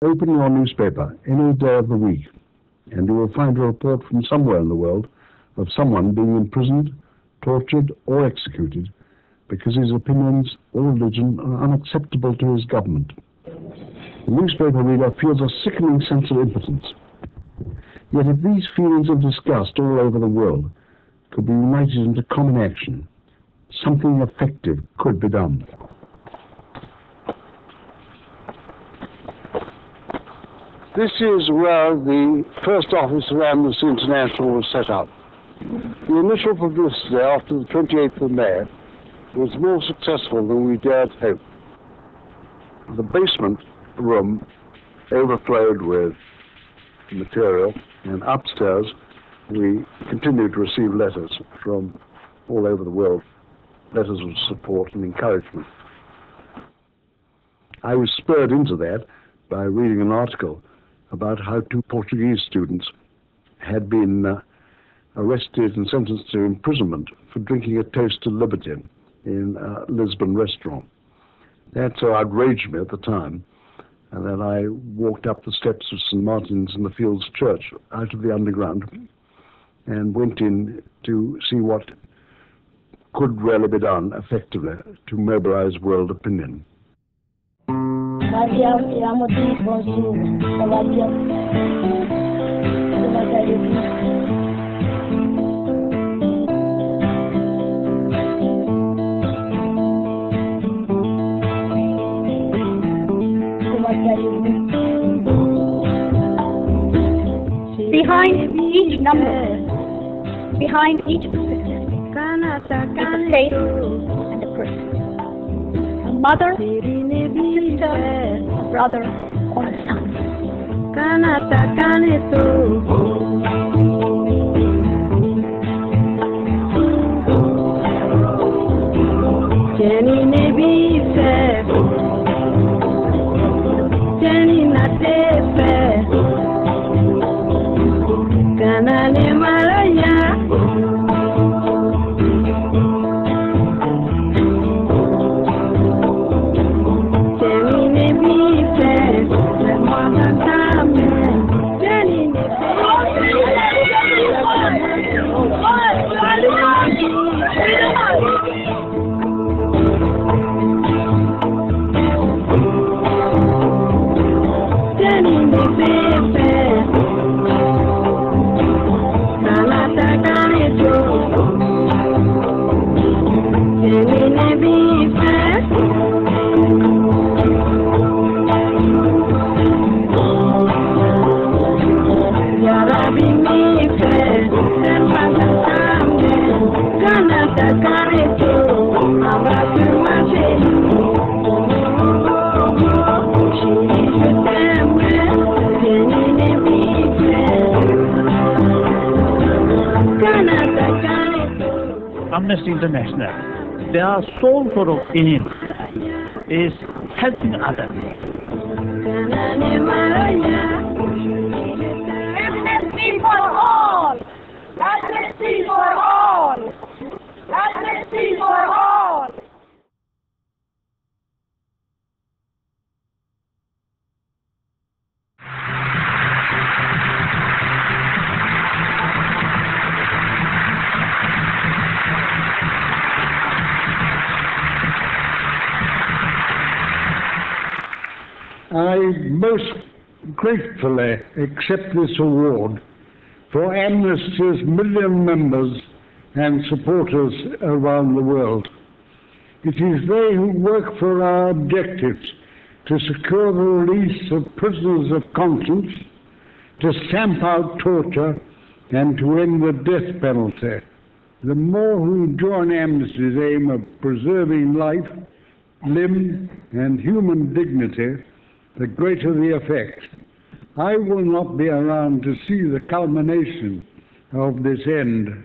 Open your newspaper any day of the week, and you will find a report from somewhere in the world of someone being imprisoned, tortured, or executed because his opinions or religion are unacceptable to his government. The newspaper reader feels a sickening sense of impotence. Yet if these feelings of disgust all over the world could be united into common action, something effective could be done. This is where the first office of Amnesty International was set up. The initial publicity after the 28th of May was more successful than we dared hope. The basement room overflowed with material, and upstairs we continued to receive letters from all over the world, letters of support and encouragement. I was spurred into that by reading an article about how two Portuguese students had been uh, arrested and sentenced to imprisonment for drinking a toast to liberty in a Lisbon restaurant. That so outraged me at the time, and then I walked up the steps of St. Martin's in the Fields Church out of the underground and went in to see what could really be done effectively to mobilize world opinion. Behind each number, behind each a face and a person. A mother, brother, or son. Jenny Amnesty International, their sole of aim is helping others. Most gratefully accept this award for Amnesty's million members and supporters around the world. It is they who work for our objectives to secure the release of prisoners of conscience, to stamp out torture, and to end the death penalty. The more who join Amnesty's aim of preserving life, limb, and human dignity, the greater the effect. I will not be around to see the culmination of this end,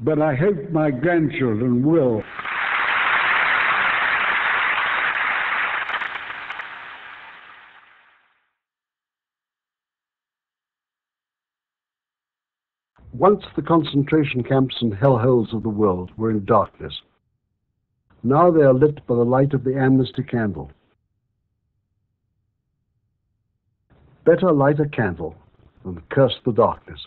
but I hope my grandchildren will. Once the concentration camps and hellholes of the world were in darkness. Now they are lit by the light of the amnesty candle. Better light a candle than curse the darkness.